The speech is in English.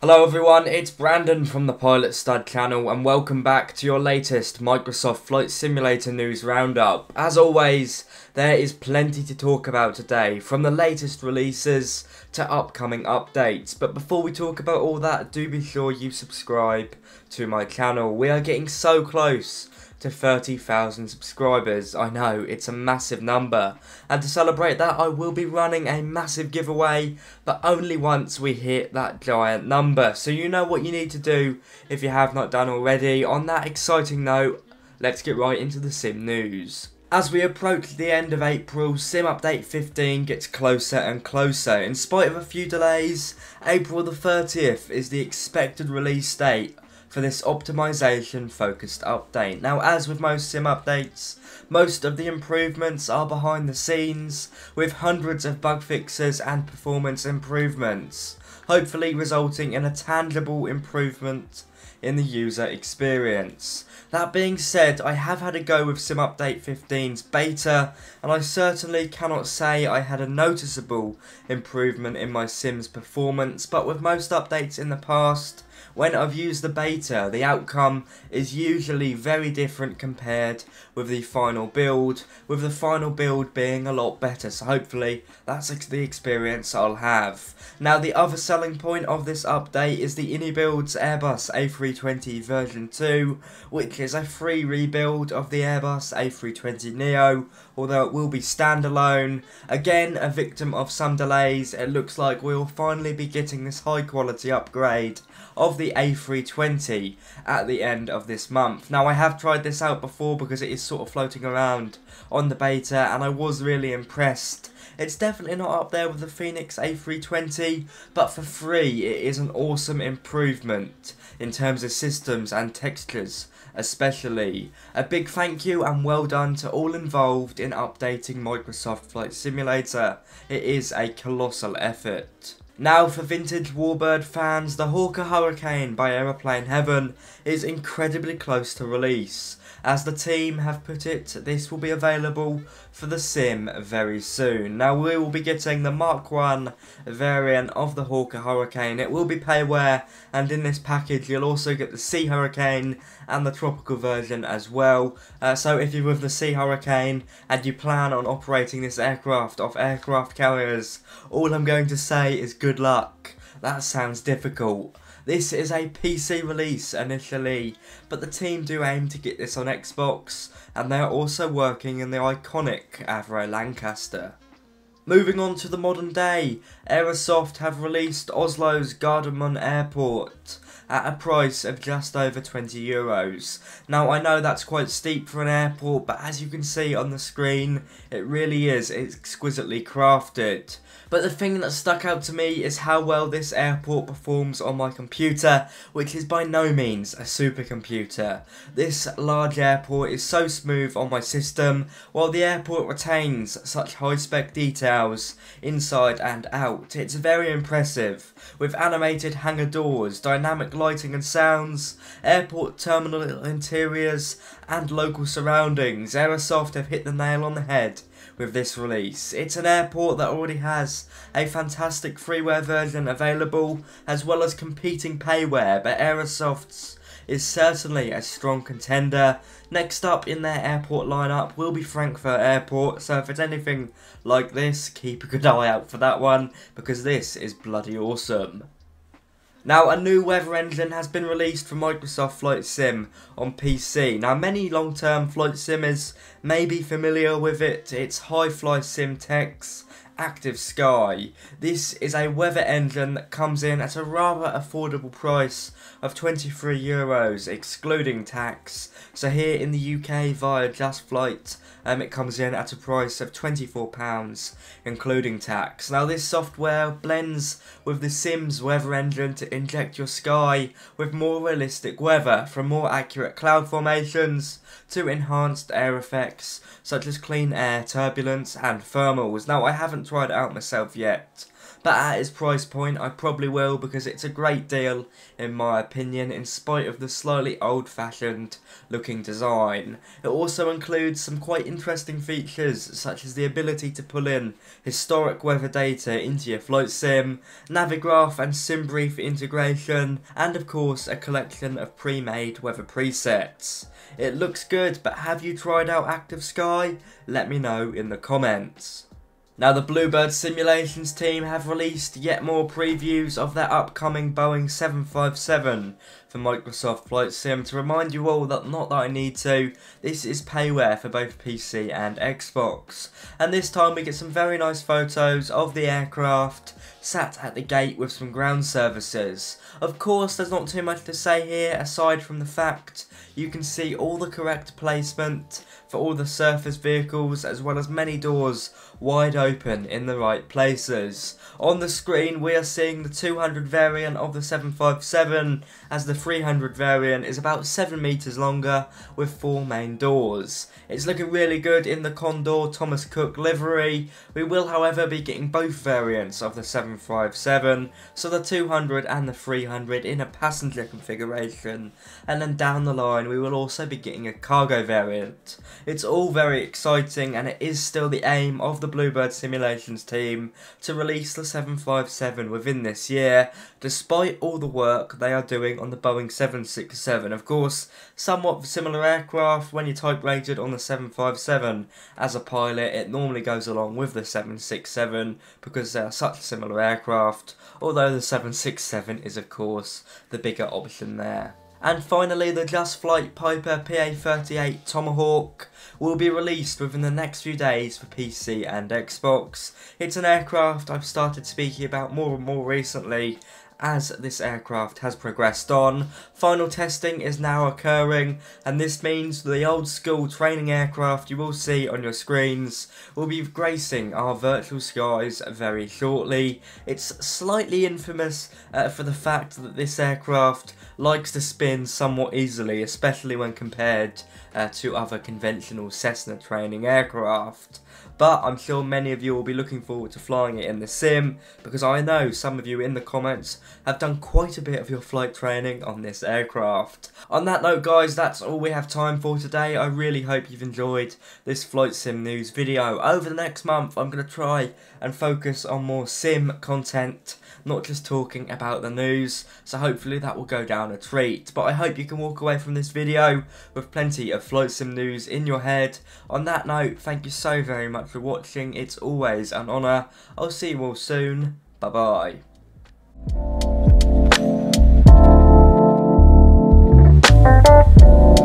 Hello everyone, it's Brandon from the Pilot Studd channel and welcome back to your latest Microsoft Flight Simulator news roundup. As always, there is plenty to talk about today, from the latest releases to upcoming updates. But before we talk about all that, do be sure you subscribe to my channel. We are getting so close to 30,000 subscribers. I know, it's a massive number. And to celebrate that, I will be running a massive giveaway, but only once we hit that giant number. So you know what you need to do if you have not done already. On that exciting note, let's get right into the sim news. As we approach the end of April, Sim Update 15 gets closer and closer. In spite of a few delays, April the 30th is the expected release date for this optimization focused update. Now as with most sim updates, most of the improvements are behind the scenes with hundreds of bug fixes and performance improvements, hopefully resulting in a tangible improvement in the user experience. That being said, I have had a go with Sim Update 15's beta, and I certainly cannot say I had a noticeable improvement in my Sim's performance, but with most updates in the past, when I've used the beta, the outcome is usually very different compared with the final build, with the final build being a lot better, so hopefully that's the experience I'll have. Now the other selling point of this update is the Inibuilds Airbus A320 version 2, which is a free rebuild of the Airbus A320neo, although it will be standalone. Again, a victim of some delays, it looks like we'll finally be getting this high quality upgrade of the A320 at the end of this month. Now I have tried this out before because it is sort of floating around on the beta and I was really impressed. It's definitely not up there with the Fenix A320, but for free it is an awesome improvement in terms of systems and textures especially. A big thank you and well done to all involved in updating Microsoft Flight Simulator. It is a colossal effort. Now for vintage Warbird fans, the Hawker Hurricane by Aeroplane Heaven is incredibly close to release. As the team have put it, this will be available for the sim very soon. Now we will be getting the Mark 1 variant of the Hawker Hurricane. It will be payware and in this package you'll also get the Sea Hurricane and the tropical version as well. Uh, so if you're with the Sea Hurricane and you plan on operating this aircraft off aircraft carriers, all I'm going to say is good luck. That sounds difficult. This is a PC release initially, but the team do aim to get this on Xbox, and they are also working in the iconic Avro Lancaster. Moving on to the modern day, Aerosoft have released Oslo's Gardermoen Airport at a price of just over 20 euros. Now I know that's quite steep for an airport, but as you can see on the screen, it really is exquisitely crafted. But the thing that stuck out to me is how well this airport performs on my computer, which is by no means a supercomputer. This large airport is so smooth on my system, while the airport retains such high spec details inside and out. It's very impressive, with animated hangar doors, dynamic lighting and sounds, airport terminal interiors, and local surroundings. Aerosoft have hit the nail on the head with this release. It's an airport that already has a fantastic freeware version available, as well as competing payware, but Aerosoft's is certainly a strong contender. Next up in their airport lineup will be Frankfurt Airport, so if it's anything like this, keep a good eye out for that one, because this is bloody awesome. Now, a new weather engine has been released for Microsoft Flight Sim on PC. Now, many long-term flight simmers may be familiar with it. It's HiFi Simtech Active Sky. This is a weather engine that comes in at a rather affordable price of 23 euros excluding tax. So here in the UK via Just Flight, um, it comes in at a price of £24 including tax. Now this software blends with the Sims weather engine to inject your sky with more realistic weather from more accurate cloud formations to enhanced air effects such as clean air, turbulence and thermals. Now I haven't tried it out myself yet. but at its price point I probably will because it's a great deal in my opinion in spite of the slightly old fashioned looking design. It also includes some quite interesting features such as the ability to pull in historic weather data into your flight sim, Navigraph and SimBrief integration, and of course a collection of pre-made weather presets. It looks good, but have you tried out Active Sky? Let me know in the comments. Now the Bluebird Simulations team have released yet more previews of their upcoming Boeing 757 for Microsoft Flight Sim to remind you all that not that I need to, this is payware for both PC and Xbox. And this time we get some very nice photos of the aircraft sat at the gate with some ground services. Of course there's not too much to say here aside from the fact you can see all the correct placement for all the surface vehicles as well as many doors wide open in the right places. On the screen we are seeing the 200 variant of the 757 as the 300 variant is about 7 metres longer with 4 main doors. It's looking really good in the Condor Thomas Cook livery. We will however be getting both variants of the 757, so the 200 and the 300 in a passenger configuration and then down the line we will also be getting a cargo variant. It's all very exciting and it is still the aim of the Bluebird Simulations team to release the 757 within this year, despite all the work they are doing on the Boeing 767. Of course, somewhat similar aircraft when you're type rated on the 757 as a pilot, it normally goes along with the 767 because they are such similar aircraft, although the 767 is of course the bigger option there. And finally, the Just Flight Piper PA-38 Tomahawk will be released within the next few days for PC and Xbox. It's an aircraft I've started speaking about more and more recently as this aircraft has progressed on. Final testing is now occurring and this means the old school training aircraft you will see on your screens will be gracing our virtual skies very shortly. It's slightly infamous uh, for the fact that this aircraft likes to spin somewhat easily, especially when compared uh, to other conventional Cessna training aircraft. But I'm sure many of you will be looking forward to flying it in the sim, because I know some of you in the comments have done quite a bit of your flight training on this aircraft. On that note guys, that's all we have time for today. I really hope you've enjoyed this flight sim news video. Over the next month, I'm going to try and focus on more sim content not just talking about the news, so hopefully that will go down a treat. But I hope you can walk away from this video with plenty of Flight Sim news in your head. On that note, thank you so very much for watching, it's always an honour. I'll see you all soon, bye bye. Thank you.